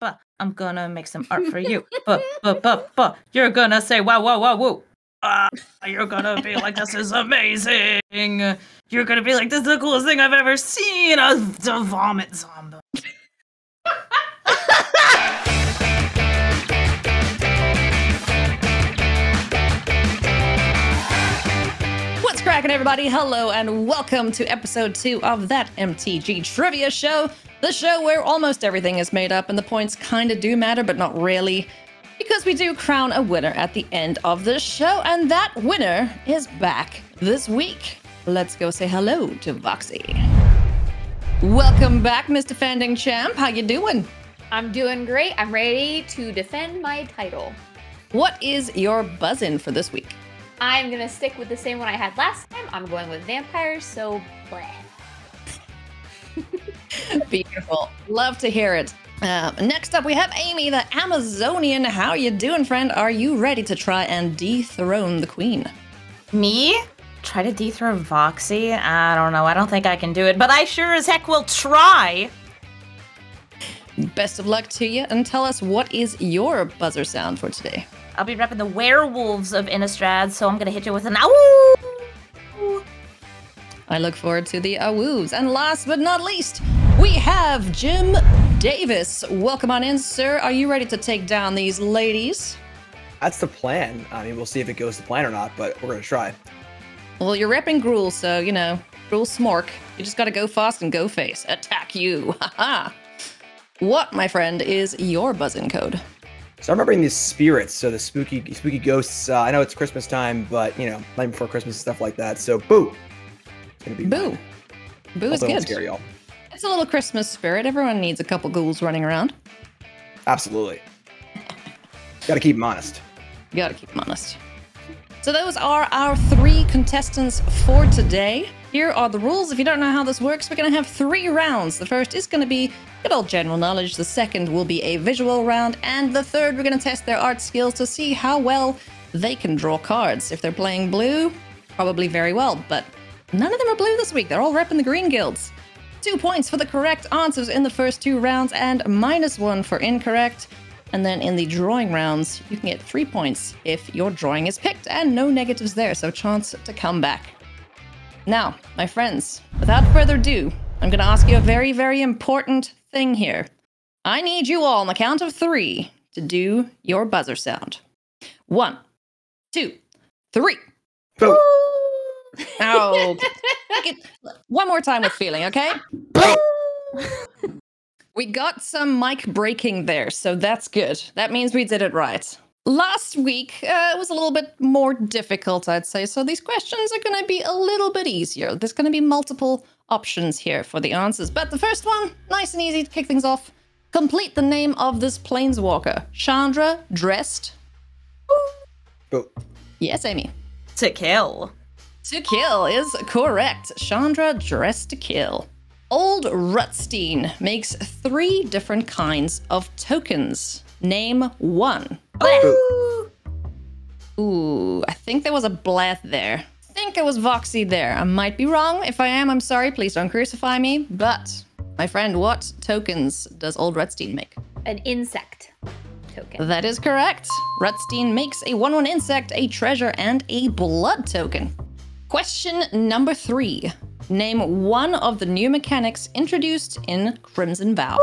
But, I'm gonna make some art for you. But, but, but, but, you're gonna say, wow, wow, wow, whoa. Ah, you're gonna be like, this is amazing. You're gonna be like, this is the coolest thing I've ever seen. A, a vomit zombie. cracking, everybody? Hello, and welcome to episode two of that MTG Trivia Show, the show where almost everything is made up and the points kind of do matter, but not really. Because we do crown a winner at the end of the show, and that winner is back this week. Let's go say hello to Voxy. Welcome back, Mr. Defending Champ. How you doing? I'm doing great. I'm ready to defend my title. What is your buzzin for this week? I'm gonna stick with the same one I had last time. I'm going with vampires, so bleh. Beautiful. Love to hear it. Uh, next up, we have Amy, the Amazonian. How you doing, friend? Are you ready to try and dethrone the queen? Me? Try to dethrone Voxy? I don't know. I don't think I can do it, but I sure as heck will try. Best of luck to you, and tell us what is your buzzer sound for today. I'll be repping the werewolves of Innistrad, so I'm gonna hit you with an awoo! I look forward to the awoos. And last but not least, we have Jim Davis. Welcome on in, sir. Are you ready to take down these ladies? That's the plan. I mean, we'll see if it goes to plan or not, but we're gonna try. Well, you're repping Gruul, so you know, Gruul Smork. You just gotta go fast and go face. Attack you. Haha. What, my friend, is your buzzing code? So I'm remembering these spirits, so the spooky, spooky ghosts. Uh, I know it's Christmas time, but you know, night before Christmas and stuff like that. So boo. It's gonna be Boo. Boo is Hopefully I won't good. It's a little Christmas spirit. Everyone needs a couple ghouls running around. Absolutely. Got to keep them honest. You gotta keep them honest. So those are our three contestants for today. Here are the rules. If you don't know how this works, we're gonna have three rounds. The first is gonna be good old general knowledge. The second will be a visual round, and the third we're gonna test their art skills to see how well they can draw cards. If they're playing blue, probably very well, but none of them are blue this week. They're all repping the green guilds. Two points for the correct answers in the first two rounds, and minus one for incorrect. And then in the drawing rounds, you can get three points if your drawing is picked, and no negatives there, so chance to come back. Now, my friends, without further ado, I'm going to ask you a very, very important thing here. I need you all on the count of three to do your buzzer sound. One, two, three. Boo. Oh, get- one more time with feeling, okay? We got some mic breaking there, so that's good. That means we did it right. Last week uh, was a little bit more difficult, I'd say, so these questions are going to be a little bit easier. There's going to be multiple options here for the answers, but the first one, nice and easy to kick things off. Complete the name of this planeswalker. Chandra Dressed. Boo. Yes, Amy. To kill. To kill is correct. Chandra dressed to kill. Old Rutstein makes three different kinds of tokens. Name one. Boo. Ooh, I think there was a blath there. I think it was Voxy there. I might be wrong. If I am, I'm sorry. Please don't crucify me. But, my friend, what tokens does Old Rutstein make? An insect token. That is correct. Rutstein makes a 1 1 insect, a treasure, and a blood token. Question number three Name one of the new mechanics introduced in Crimson Vow.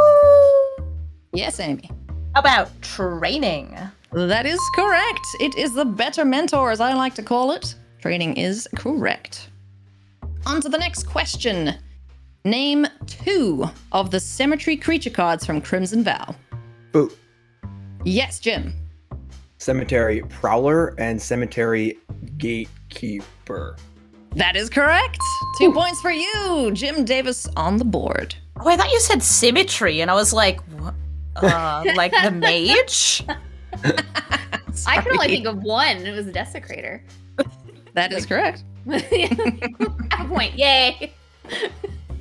Yes, Amy. How about training? That is correct. It is the better mentor, as I like to call it. Training is correct. On to the next question. Name two of the Cemetery creature cards from Crimson Vow. Boo. Yes, Jim. Cemetery Prowler and Cemetery Gatekeeper. That is correct. Two points for you. Jim Davis on the board. Oh, I thought you said symmetry, and I was like, what? Uh, like the mage? I can only think of one. It was a desecrator. That is correct. Half a point. Yay.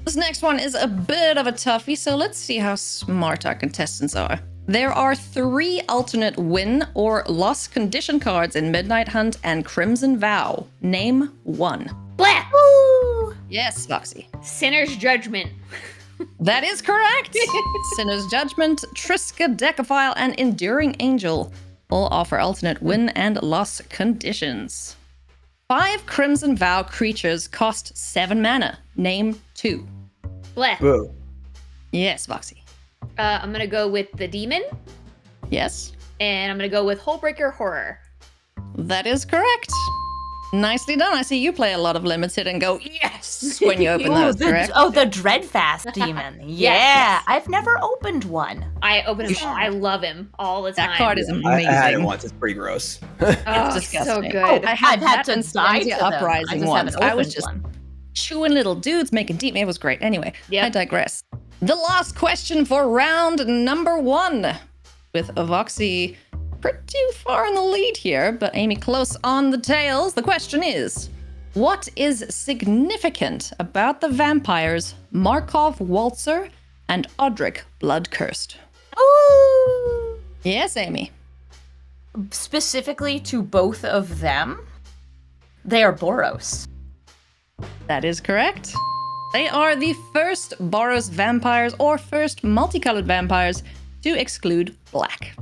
This next one is a bit of a toughie, so let's see how smart our contestants are. There are three alternate win or loss condition cards in Midnight Hunt and Crimson Vow. Name one. Blah. Woo! Yes, Voxy. Sinner's judgment. That is correct. Sinner's Judgment, Triskaidekaphile, and Enduring Angel all offer alternate win and loss conditions. Five Crimson Vow creatures cost seven mana. Name two. Bleh. Boo. Yes, Voxy. Uh, I'm gonna go with the demon, Yes, and I'm gonna go with Hullbreaker Horror. that is correct. Nicely done. I see you play a lot of limited and go yes when you open Ooh, those. the, Correct. oh, the Dreadfeast demon. Yeah, yes. I've never opened one. I open him. I love him all the time. That card is I, amazing. I had it once. It's pretty gross. oh, so disgusting. good. Oh, I had I've had that to and die Stanzia to them. Uprising I once. I was just one. chewing little dudes making deep. It was great. Anyway, Yep. I digress. The last question for round number one, with Voxy pretty far in the lead here, but Amy close on the tails. The question is What is significant about the vampires Markov Waltzer and Odric Bloodcursed? Ooh. Yes, Amy. Specifically to both of them, they are Boros. That is correct. They are the first Boros vampires or first multicolored vampires to exclude black.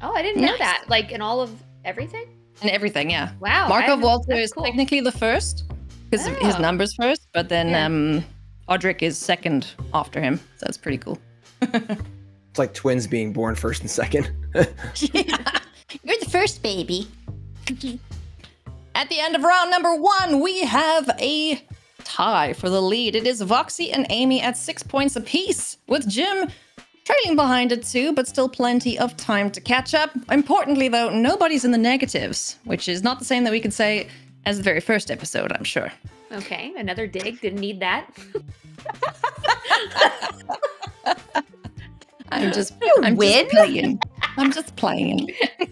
Oh, I didn't know that. Like in all of everything. In everything, yeah. Wow. I Markov haven't- Waltzer that's is cool. technically the first because his Oh. numbers first, but then Yeah. um, Odric is second after him. So that's pretty cool. It's like twins being born first and second. yeah. You're the first baby. At the end of round number one, we have a tie for the lead. It is Voxy and Amy at six points apiece, with Jim trailing behind at two, but still plenty of time to catch up. Importantly, though, nobody's in the negatives, which is not the same that we could say as the very first episode, I'm sure. Okay, another dig. Didn't need that. I'm just, You I'm win? just playing. I'm just playing.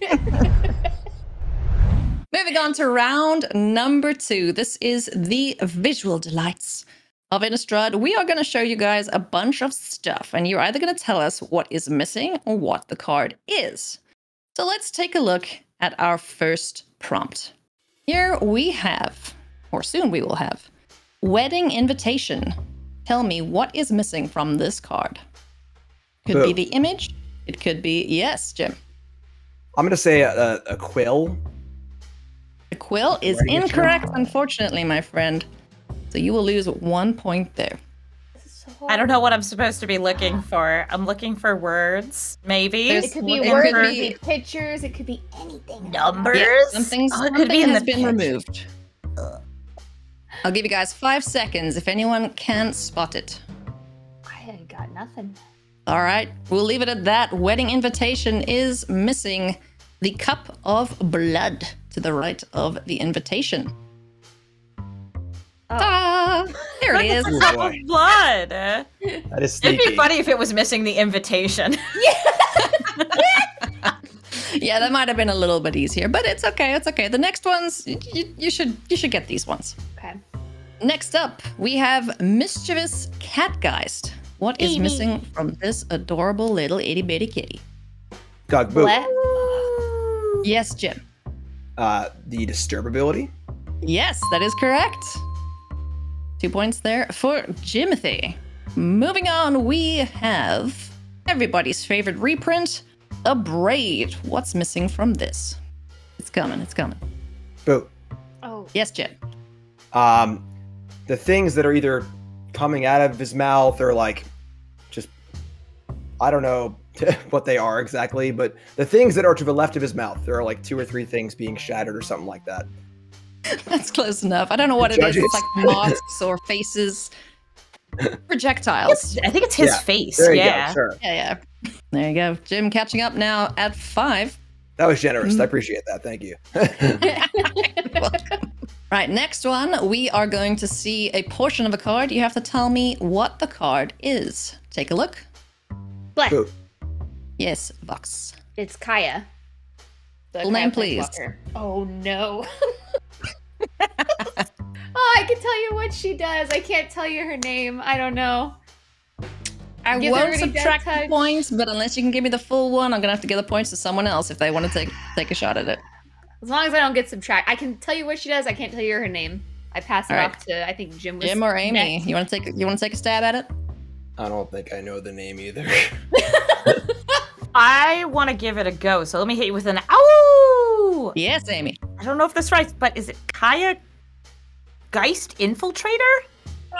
Moving on to round number two. This is the visual delights of Innistrad. We are going to show you guys a bunch of stuff, and you're either going to tell us what is missing or what the card is. So let's take a look at our first prompt. Here we have, or soon we will have, Wedding Invitation. Tell me what is missing from this card. Could be the image. It could be, yes, Jim. I'm gonna say a, a, a quill. The quill is incorrect, unfortunately, my friend. So you will lose one point there. So I don't know what I'm supposed to be looking for. I'm looking for words, maybe. There's- It could be words, could it could be- be pictures, it could be anything. numbers. Yeah, something, Oh, something could be has been picture. removed. I'll give you guys five seconds if anyone can spot it. I ain't got nothing. All right, we'll leave it at that. Wedding invitation is missing the cup of blood to the right of the invitation. Oh. Ta! There it is. Oh, Cup of blood. That is It'd be funny if it was missing the invitation. yeah, yeah, that might have been a little bit easier, but it's okay. It's okay. The next ones, y- y- you should you should get these ones. Okay. Next up, we have mischievous catgeist. What is Amy. missing from this adorable little itty bitty kitty? God, boo. Yes, Jim. Uh, the disturbability. Yes, that is correct. Two points there for Jimothy. Moving on, we have everybody's favorite reprint, Abrade. What's missing from this? It's coming. It's coming. Boo. Oh. Yes, Jim. Um, the things that are either coming out of his mouth or like just I don't know what they are exactly, but the things that are to the left of his mouth, there are like two or three things being shattered or something like that. That's close enough. I don't know what it is. It's like masks or faces. Projectiles. I think it's his Yeah, face. There you yeah. go. Sure. Yeah, yeah. There you go. Jim catching up now at five. That was generous. Mm. I appreciate that. Thank you. Welcome. Right, next one, we are going to see a portion of a card. You have to tell me what the card is. Take a look. Black. Boo. Yes, Vox. It's Kaya. The Full name, please. Planeswalker. Oh no. oh, I can tell you what she does. I can't tell you her name. I don't know. I Gives won't subtract the points, but unless you can give me the full one, I'm gonna have to give the points to someone else if they want to take take a shot at it. As long as I don't get subtract, I can tell you what she does. I can't tell you her name. I pass it All right. off to I think Jim. Was Jim or Amy, next. you want to take you want to take a stab at it? I don't think I know the name either. I want to give it a go, so let me hit you with an ow. Yes, Amy. I don't know if this right, but is it Kaya Geist Infiltrator?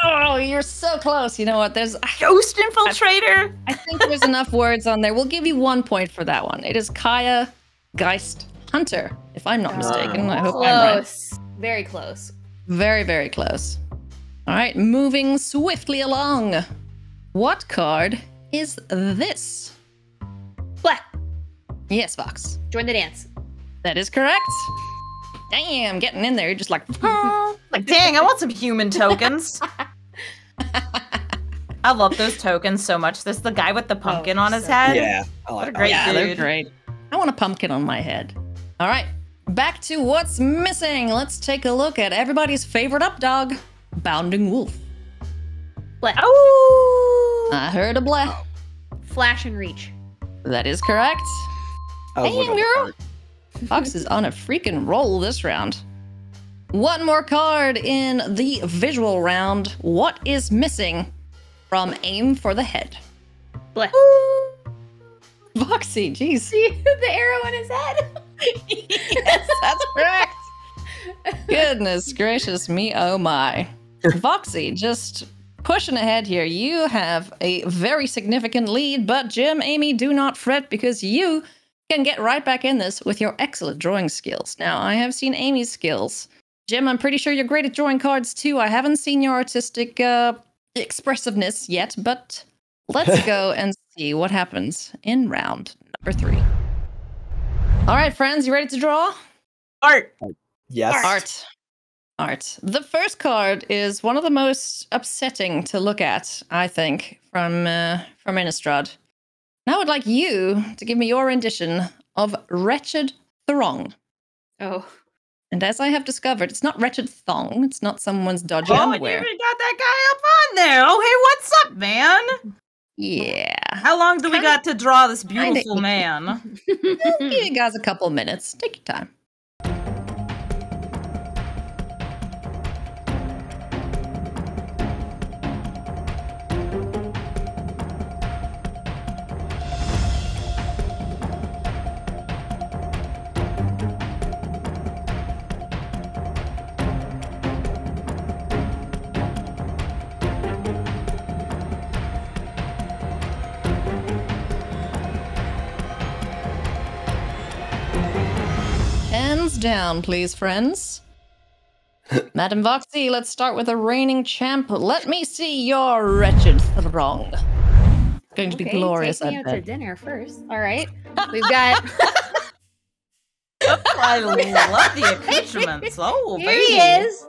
Oh, you're so close. You know what? There's Ghost Infiltrator? I think there's enough words on there. We'll give you one point for that one. It is Kaya Geist Hunter, if I'm not mistaken. I hope I'm right. Close. Very close. Very, very close. All right, moving swiftly along. What card is this? Black. Yes, Vox. Join the dance. That is correct. Damn, getting in there, you're just like, Like, dang, I want some human tokens. I love those tokens so much. There's the guy with the oh, pumpkin on his so head. yeah, oh, I like a oh, great yeah, they're great. I want a pumpkin on my head. All right, back to what's missing. Let's take a look at everybody's favorite up dog, Bounding Wolf. Black. Oh, I heard a bleh. Flash and reach. That is correct. I was Hey, Vox is on a freaking roll this round. One more card in the visual round. What is missing from Aim for the Head? Black. Voxy, jeez. See the arrow in his head? yes, that's correct. Goodness gracious me, oh my. Voxy, just pushing ahead here. You have a very significant lead, but Jim, Amy, do not fret because you can get right back in this with your excellent drawing skills. Now, I have seen Amy's skills. Jim, I'm pretty sure you're great at drawing cards too. I haven't seen your artistic uh, expressiveness yet, but let's go and see what happens in round number three. All right, friends, you ready to draw? art. Yes. Art. Art. The first card is one of the most upsetting to look at, I think, from uh, from Innistrad. And I would like you to give me your rendition of Wretched Throng. Oh. And as I have discovered, it's not Wretched Thong. It's not someone's dodgy Oh, you underwear. even got that guy up on there. Oh, hey, what's up, man? Yeah. How long do we Kinda- got to draw this kinda beautiful icky. man? Give you guys a couple minutes. Take your time. Hands down, please, friends. Madam Voxy, let's start with a reigning champ. Let me see your wretched throng. Going to be Okay, glorious, Take me I out to dinner first. All right. We've got. I love the accoutrements. Oh, Here baby. he is.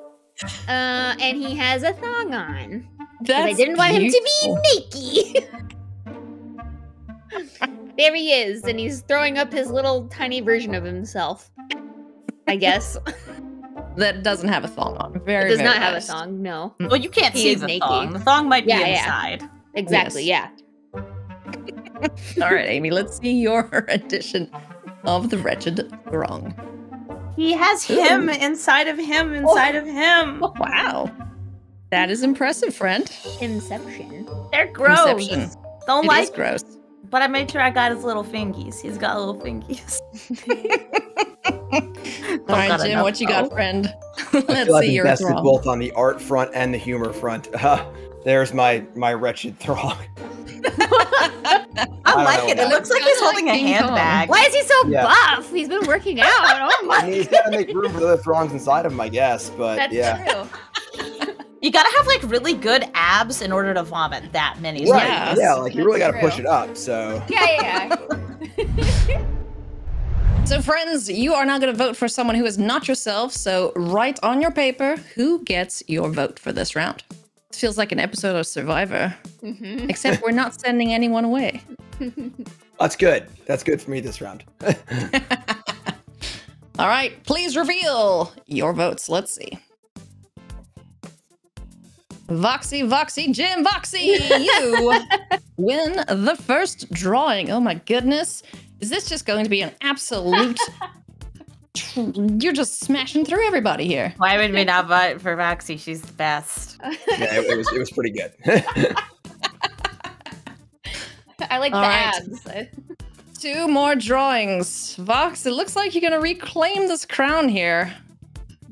Uh, and he has a thong on. 'cause I didn't want him to be naked. there he is, and he's throwing up his little tiny version of himself. I guess That doesn't have a thong on. Very, it does very not have a nice. thong. No, Well, you can't He see is the naked. thong. The thong might Yeah, be yeah. inside. exactly. Yes. Yeah. All right, Amy, let's see your edition of the wretched throng. He has him inside of him oh. inside of him. Oh, wow. That is impressive, friend. Inception. They're gross. Inception. Don't It like is gross. But I made sure I got his little fingies. He's got little fingies. All right, Jim, enough, what you got, though. friend? Let's I've see your invested throng. both on the art front and the humor front. Uh, there's my my wretched throng. I, don't like it. It about looks like he's holding like a King Kong. handbag. Why is he so Yeah. buff? He's been working out. Oh I my. mean, he's got to make room for the other throngs inside of him, I guess. But That's yeah, true. You gotta have like really good abs in order to vomit that many. right. Yeah. Yeah, like you really got That's to push it up. So Yeah, yeah. So, friends, you are now going to vote for someone who is not yourself. So, write on your paper who gets your vote for this round. This feels like an episode of Survivor, Mhm. except we're not sending anyone away. that's good. That's good for me this round. All right, please reveal your votes. Let's see. Voxy, Voxy, Jim, Voxy, you win the first drawing. Oh my goodness. Is this just going to be an absolute. You're just smashing through everybody here. Why would we not vote for Roxy? She's the best. yeah, it, it was it was pretty good. I like All the right. abs. Two more drawings. Vox, it looks like you're gonna reclaim this crown here.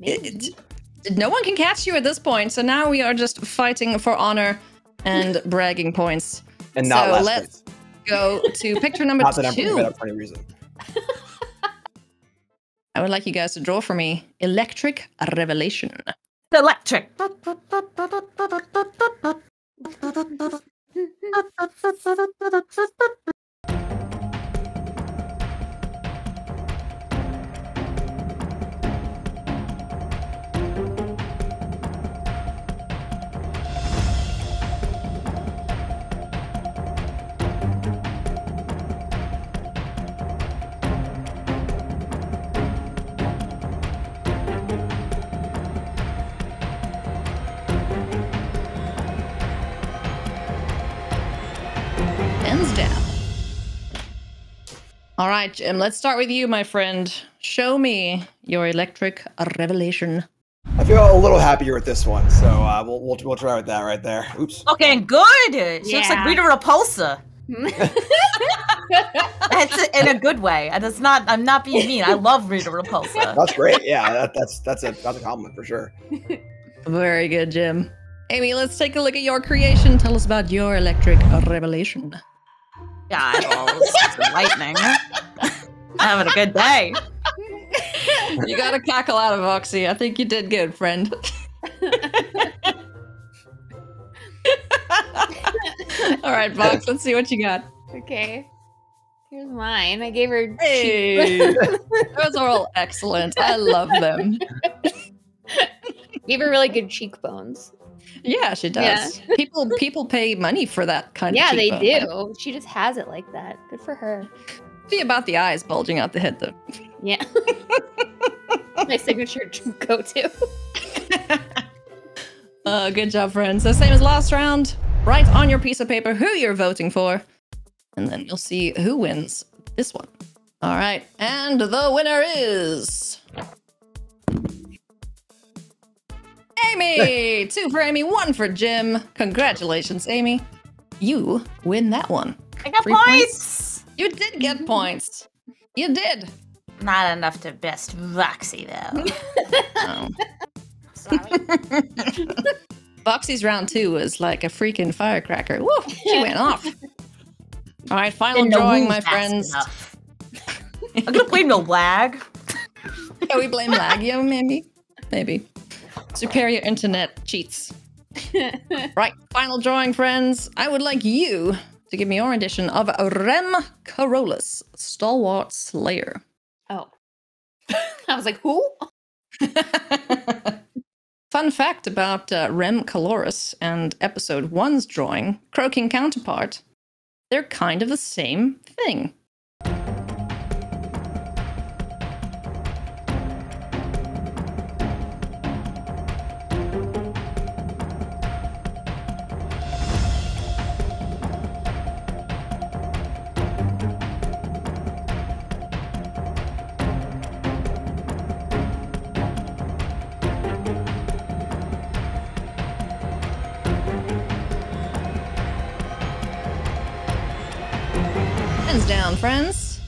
It- no one can catch you at this point, so now we are just fighting for honor and bragging points. And not So last let's- place. Go to picture number Not that I'm bringing two. that up for any reason. I would like you guys to draw for me Electric Revelation. Electric. All right, Jim, let's start with you, my friend. Show me your Electric Revelation. I feel a little happier with this one, so uh, we'll, we'll we'll try with that right there. Oops. Okay, good. She looks like Rita Repulsa. That's it in a good way. And it's not. I'm not being mean. I love Rita Repulsa. That's great. Yeah, that, that's that's a that's a compliment for sure. Very good, Jim. Amy, let's take a look at your creation. Tell us about your Electric Revelation. God, balls. lightning. Having a good day. You got a cackle out of Oxy. I think you did good, friend. All right, Vox, let's see what you got. okay. Here's mine. I gave her. Hey, those are all excellent. I love them. Gave her really good cheekbones. Yeah, she does. People people pay money for that kind Yeah, of Yeah, they do. She just has it like that. Good for her. Be about the eyes bulging out the head, though. Yeah. My signature go to. Uh, good job, friends. So same as last round. Write on your piece of paper who you're voting for, and then you'll see who wins this one. All right, and the winner is Amy. Two for Amy, one for Jim. Congratulations, Amy. You win that one. I got Three points. You did get mm-hmm. points. You did. Not enough to best Voxy though. Oh. Sorry. Voxy's round two was like a freaking firecracker. Woo! She went off. All right, final Didn't drawing, my friends. I'm gonna blame the lag. Can we blame Lagio, maybe? Maybe. Superior internet cheats. Right, final drawing, friends. I would like you to give me your rendition of Rem Karolus, Stalwart Slayer. Oh. I was like, who? Fun fact about uh, Rem Karolus and episode one's drawing, Croaking counterpart, they're kind of the same thing. Hands down, friends.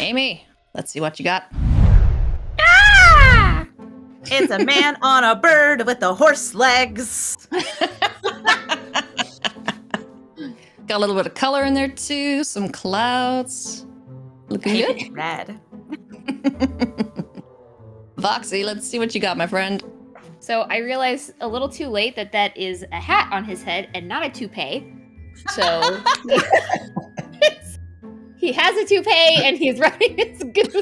Amy, let's see what you got. Ah! It's a man on a bird with the horse legs. Got a little bit of color in there too, some clouds. Looking good. Red. Voxy, let's see what you got, my friend. So I realized a little too late that that is a hat on his head and not a toupee. So he has a toupee and he's riding his goose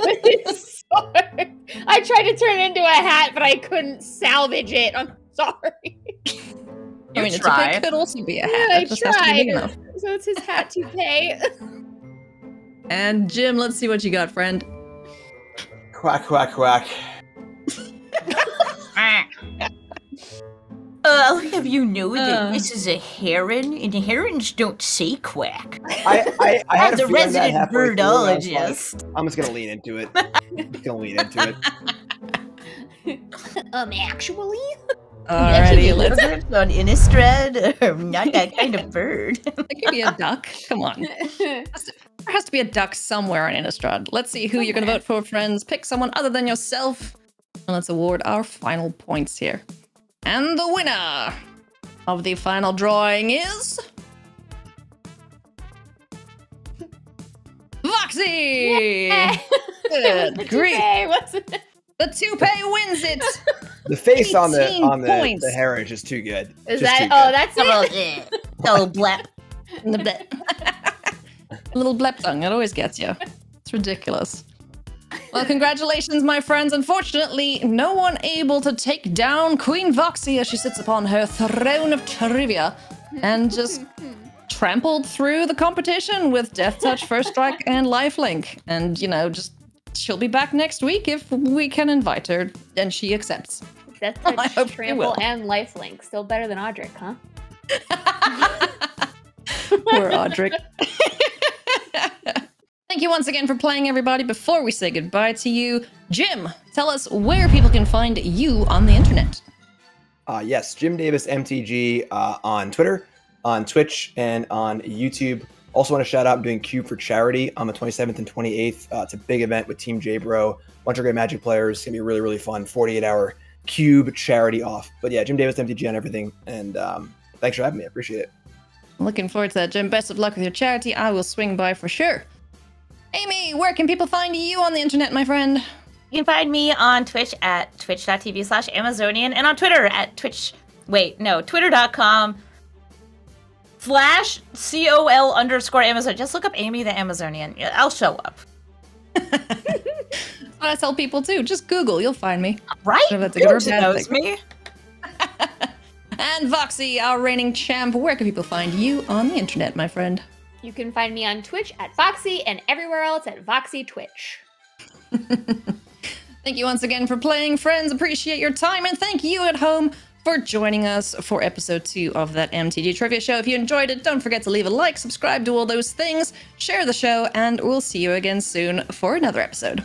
with his sword. I tried to turn it into a hat, but I couldn't salvage it. I'm sorry. I mean, You a try. toupee could also be a Yeah, hat. I It just has to be tried. So it's his hat toupee. And Jim, let's see what you got, friend. Quack quack quack. Uh, I'll have you know Uh. that this is a heron, and herons don't say quack. I I, I had As a a that resident halfway through, and I was like, birdologist. I'm just gonna lean into it. I'm just gonna lean into it. um, actually, Alrighty, let's. on Innistrad. I'm not that kind of bird. There could be a duck. Come on. There has to be a duck somewhere on Innistrad. Let's see who you're going to vote for, friends. Pick someone other than yourself. And let's award our final points here. And the winner of the final drawing is. Voxy! Good grief. Hey, what's it? The toupee wins it. The face on the on the, points. the heritage is too good. Is Just that? Oh, good. that's it. oh, blap. The blep. little blep tongue. It always gets you. It's ridiculous. Well, congratulations, my friends. Unfortunately, no one able to take down Queen Voxy as she sits upon her throne of trivia and just trampled through the competition with Deathtouch, First Strike, and Lifelink. And, you know, just she'll be back next week if we can invite her and she accepts. Death I touch, hope trample, and lifelink. Still better than Odric, huh? Poor Odric. Thank you once again for playing, everybody. Before we say goodbye to you, Jim, tell us where people can find you on the internet. Uh, yes, Jim Davis MTG uh, on Twitter, on Twitch, and on YouTube. Also, want to shout out I'm doing Cube for charity on the 27th and 28th. Uh, it's a big event with Team J Bro, bunch of great Magic players. It's gonna be really, really fun. 48 hour Cube charity off. But yeah, Jim Davis MTG on everything. And um, thanks for having me. I appreciate it. Looking forward to that, Jim. Best of luck with your charity. I will swing by for sure. Amy, where can people find you on the internet, my friend? You can find me on Twitch at twitch.tv slash Amazonian and on Twitter at Twitch. Wait, no, twitter.com slash COL underscore Amazon. Just look up Amy the Amazonian. I'll show up. That's what I tell people too. Just Google, you'll find me. Right? That's a good or knows thing. me? And Voxy, our reigning champ, where can people find you on the internet, my friend? You can find me on Twitch at Voxy and everywhere else at Voxy Twitch. Thank you once again for playing, friends. Appreciate your time, and thank you at home for joining us for episode two of that MTG Trivia Show. If you enjoyed it, don't forget to leave a like, subscribe, do all those things, share the show, and we'll see you again soon for another episode.